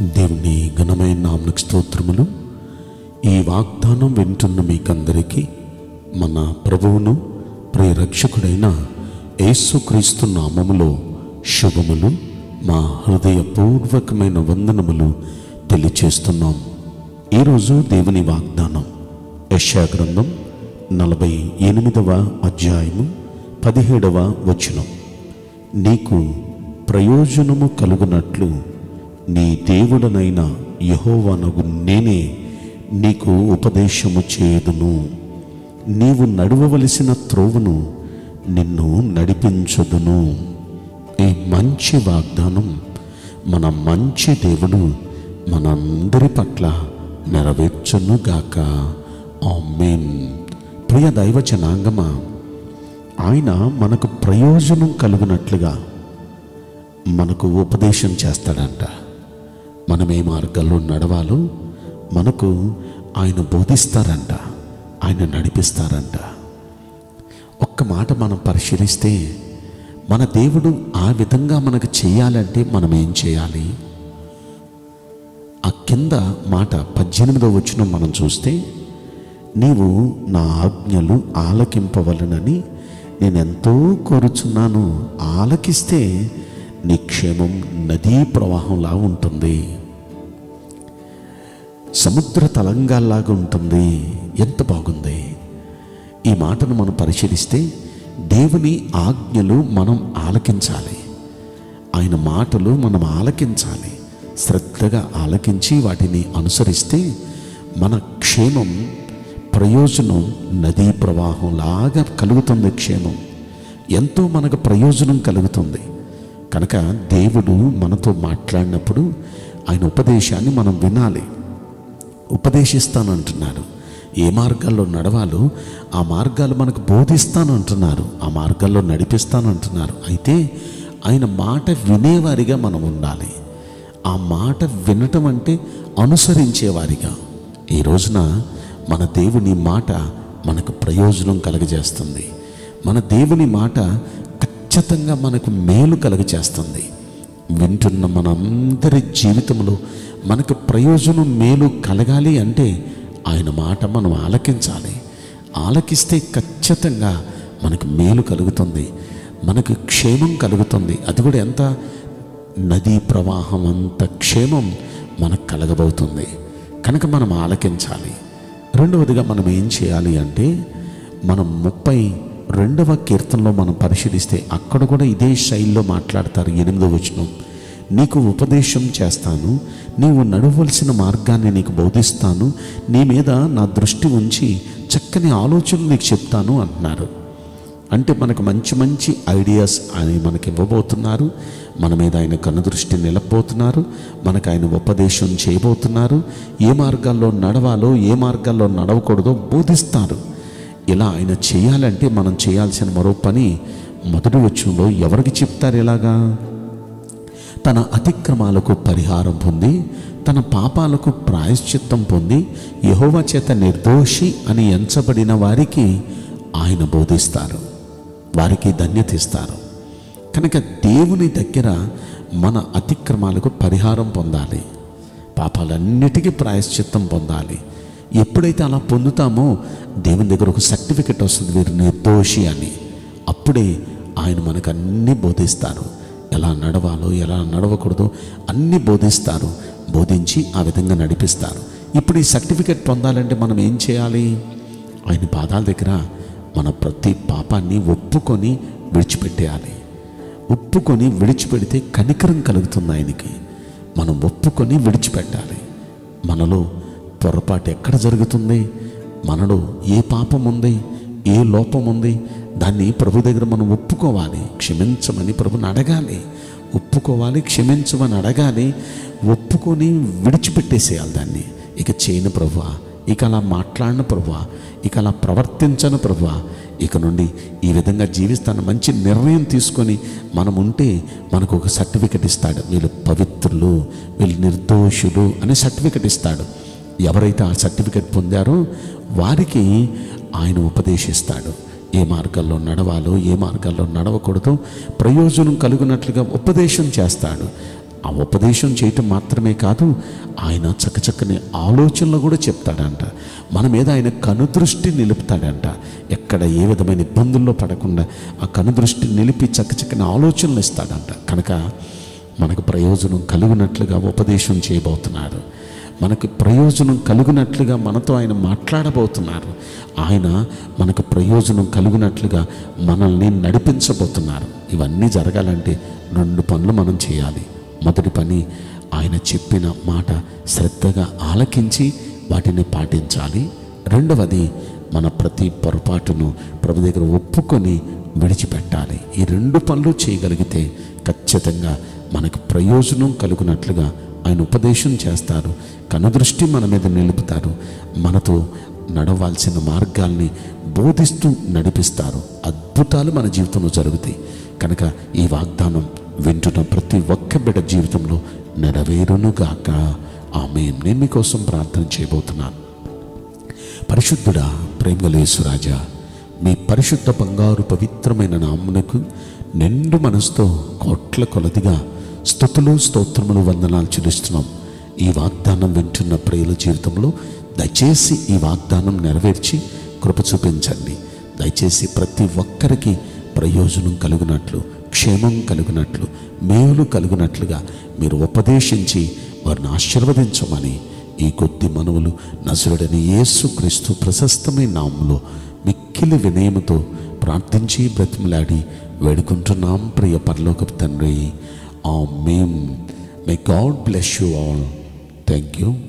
దేవుని ఘనమైన నామకు స్తోత్రములు. ఈ వాగ్దానం వింటున్న మీకందరికీ మన ప్రభువును ప్రియరక్షకుడైన యేసుక్రీస్తు నామములో శుభములు. మా హృదయపూర్వకమైన వందనములు తెలియచేస్తున్నాం. ఈరోజు దేవుని వాగ్దానం. యశాగ్రంథం గ్రంథం నలభై ఎనిమిదవ అధ్యాయము పదిహేడవ వచనం. నీకు ప్రయోజనము కలుగునట్లు నీ దేవుడనైన యహోవనగు నేనే నీకు ఉపదేశము చేయుదును. నీవు నడవవలసిన త్రోవను నిన్ను నడిపించుదును. ఈ మంచి వాగ్దానం మన మంచి దేవుడు మనందరి పట్ల నెరవేర్చునుగాక ఆమెన్. ప్రియ దైవ జనాంగమా ఆయన మనకు ప్రయోజనం కలిగినట్లుగా మనకు ఉపదేశం చేస్తాడంట. మనం ఏ మార్గాల్లో నడవాలో మనకు ఆయన బోధిస్తారంట ఆయన నడిపిస్తారంట. ఒక్క మాట మనం పరిశీలిస్తే మన దేవుడు ఆ విధంగా మనకు చేయాలంటే మనం ఏం చేయాలి? ఆ కింద మాట పద్దెనిమిదో వచ్చిన మనం చూస్తే నీవు నా ఆజ్ఞలు ఆలకింపవలనని నేను ఎంతో కోరుచున్నాను. ఆలకిస్తే నీ క్షేమం నదీ ప్రవాహంలా ఉంటుంది. సముద్ర తలంగాల్లాగా ఉంటుంది. ఎంత బాగుంది. ఈ మాటను మనం పరిశీలిస్తే దేవుని ఆజ్ఞలు మనం ఆలకించాలి. ఆయన మాటలు మనం ఆలకించాలి. శ్రద్ధగా ఆలకించి వాటిని అనుసరిస్తే మన క్షేమం ప్రయోజనం నదీ ప్రవాహంలాగా కలుగుతుంది క్షేమం. ఎంతో మనకు ప్రయోజనం కలుగుతుంది. కనుక దేవుడు మనతో మాట్లాడినప్పుడు ఆయన ఉపదేశాన్ని మనం వినాలి. ఉపదేశిస్తానంటున్నారు ఏ మార్గాల్లో నడవాలో ఆ మార్గాలు మనకు బోధిస్తాను అంటున్నారు ఆ మార్గాల్లో నడిపిస్తానంటున్నారు. అయితే ఆయన మాట వినేవారిగా మనం ఉండాలి. ఆ మాట వినటం అంటే అనుసరించేవారిగా. ఈ రోజున మన దేవుని మాట మనకు ప్రయోజనం కలగజేస్తుంది. మన దేవుని మాట ఖచ్చితంగా మనకు మేలు కలగజేస్తుంది. వింటున్న మనందరి జీవితంలో మనకు ప్రయోజనం మేలు కలగాలి అంటే ఆయన మాట మనం ఆలకించాలి. ఆలకిస్తే ఖచ్చితంగా మనకు మేలు కలుగుతుంది. మనకు క్షేమం కలుగుతుంది. అది కూడా ఎంత? నదీ ప్రవాహం అంత క్షేమం మనకు కలగబోతుంది. కనుక మనం ఆలకించాలి. రెండవదిగా మనం ఏం చేయాలి అంటే మనం ముప్పై రెండవ కీర్తనలో మనం పరిశీలిస్తే అక్కడ కూడా ఇదే శైలిలో మాట్లాడతారు ఎనిమిదవ వచనం. నీకు ఉపదేశం చేస్తాను. నీవు నడవలసిన మార్గాన్ని నీకు బోధిస్తాను. నీ మీద నా దృష్టి ఉంచి చక్కని ఆలోచనలు నీకు చెప్తాను అంటున్నారు. అంటే మనకు మంచి మంచి ఐడియాస్ ఆయన మనకి ఇవ్వబోతున్నారు. మన మీద ఆయన కనుదృష్టి నిలబోతున్నారు. మనకు ఆయన ఉపదేశం చేయబోతున్నారు. ఏ మార్గాల్లో నడవాలో ఏ మార్గాల్లో నడవకూడదో బోధిస్తారు. ఇలా ఆయన చేయాలంటే మనం చేయాల్సిన మరో పని మొదటి వచ్చంలో ఎవరికి చెప్తారు ఇలాగా? తన అతిక్రమాలకు పరిహారం పొంది తన పాపాలకు ప్రాయశ్చిత్తం పొంది యహోవ చేత నిర్దోషి అని ఎంచబడిన వారికి ఆయన బోధిస్తారు. వారికి ధన్యత ఇస్తారు కనుక దేవుని దగ్గర మన అతిక్రమాలకు పరిహారం పొందాలి. పాపాలన్నిటికీ ప్రాయశ్చిత్తం పొందాలి. ఎప్పుడైతే అలా పొందుతామో దేవుని దగ్గర ఒక సర్టిఫికెట్ వస్తుంది వీరు నిర్దోషి అని. అప్పుడే ఆయన మనకు అన్నీ బోధిస్తారు. ఎలా నడవాలో ఎలా నడవకూడదో అన్నీ బోధిస్తారు. బోధించి ఆ విధంగా నడిపిస్తారు. ఇప్పుడు ఈ సర్టిఫికెట్ పొందాలంటే మనం ఏం చేయాలి? ఆయన పాదాల దగ్గర మన ప్రతి పాపాన్ని ఒప్పుకొని విడిచిపెట్టేయాలి. ఒప్పుకొని విడిచిపెడితే కనికరం కలుగుతుంది ఆయనకి. మనం ఒప్పుకొని విడిచిపెట్టాలి. మనలో పొరపాటు ఎక్కడ జరుగుతుంది? మనలో ఏ పాపం ఉంది? ఏ లోపం ఉంది? దాన్ని ప్రభు దగ్గర మనం ఒప్పుకోవాలి క్షమించమని ప్రభుని అడగాలి. ఒప్పుకోవాలి క్షమించమని అడగాలి. ఒప్పుకొని విడిచిపెట్టేసేయాలి దాన్ని. ఇక చేయను ప్రభు ఇక అలా మాట్లాడిన ప్రభు ఇక అలా ప్రవర్తించను ప్రభు ఇక నుండి ఈ విధంగా జీవిస్తాను మంచి నిర్ణయం తీసుకొని మనం ఉంటే మనకు ఒక సర్టిఫికెట్ ఇస్తాడు. వీళ్ళు పవిత్రులు వీళ్ళు నిర్దోషులు అనే సర్టిఫికెట్ ఇస్తాడు. ఎవరైతే ఆ సర్టిఫికెట్ పొందారో వారికి ఆయన ఉపదేశిస్తాడు. ఏ మార్గాల్లో నడవాలో ఏ మార్గాల్లో నడవకూడదో ప్రయోజనం కలుగునట్లుగా ఉపదేశం చేస్తాడు. ఆ ఉపదేశం చేయటం మాత్రమే కాదు ఆయన చక్కచక్కని ఆలోచనలు కూడా చెప్తాడంట. మన మీద ఆయన కనుదృష్టి నిలుపుతాడంట. ఎక్కడ ఏ విధమైన ఇబ్బందుల్లో పడకుండా ఆ కనుదృష్టి నిలిపి చక్కచక్కని ఆలోచనలు ఇస్తాడంట. కనుక మనకు ప్రయోజనం కలుగునట్లుగా ఉపదేశం చేయబోతున్నాడు. మనకు ప్రయోజనం కలుగునట్లుగా మనతో ఆయన మాట్లాడబోతున్నారు. ఆయన మనకు ప్రయోజనం కలుగునట్లుగా మనల్ని నడిపించబోతున్నారు. ఇవన్నీ జరగాలంటే రెండు పనులు మనం చేయాలి. మొదటి పని ఆయన చెప్పిన మాట శ్రద్ధగా ఆలకించి వాటిని పాటించాలి. రెండవది మన ప్రతి పొరపాటును ప్రభు దగ్గర ఒప్పుకొని విడిచిపెట్టాలి. ఈ రెండు పనులు చేయగలిగితే ఖచ్చితంగా మనకు ప్రయోజనం కలుగునట్లుగా ఆయన ఉపదేశం చేస్తారు కనుదృష్టి మన మీద నిలుపుతారు మనతో నడవాల్సిన మార్గాల్ని బోధిస్తూ నడిపిస్తారు. అద్భుతాలు మన జీవితంలో జరుగుతాయి. కనుక ఈ వాగ్దానం వింటున్న ప్రతి ఒక్క బిడ్డ జీవితంలో నెరవేరునుగాక. ఆమె నేను మీకోసం ప్రార్థన చేయబోతున్నాను. పరిశుద్ధుడా ప్రేమలేసురాజా మీ పరిశుద్ధ బంగారు పవిత్రమైన నామునకు నిండు మనసుతో కోట్ల కొలదిగా స్థుతులు స్తోత్రములు వందనాలు చెల్లిస్తున్నాం. ఈ వాగ్దానం వింటున్న ప్రియుల జీవితంలో దయచేసి ఈ వాగ్దానం నెరవేర్చి కృప చూపించండి. దయచేసి ప్రతి ఒక్కరికి ప్రయోజనం కలుగునట్లు క్షేమం కలుగునట్లు మేలు కలుగునట్లుగా మీరు ఉపదేశించి వారిని ఆశీర్వదించమని ఈ కొద్ది మనవులు నసురుడని యేసు క్రీస్తు ప్రశస్తమైన నామంలో మిక్కిలి వినయముతో ప్రార్థించి బ్రతిమలాడి వేడుకుంటున్నాం ప్రియ పరలోకపు తండ్రి. Amen. May God bless you all. Thank you.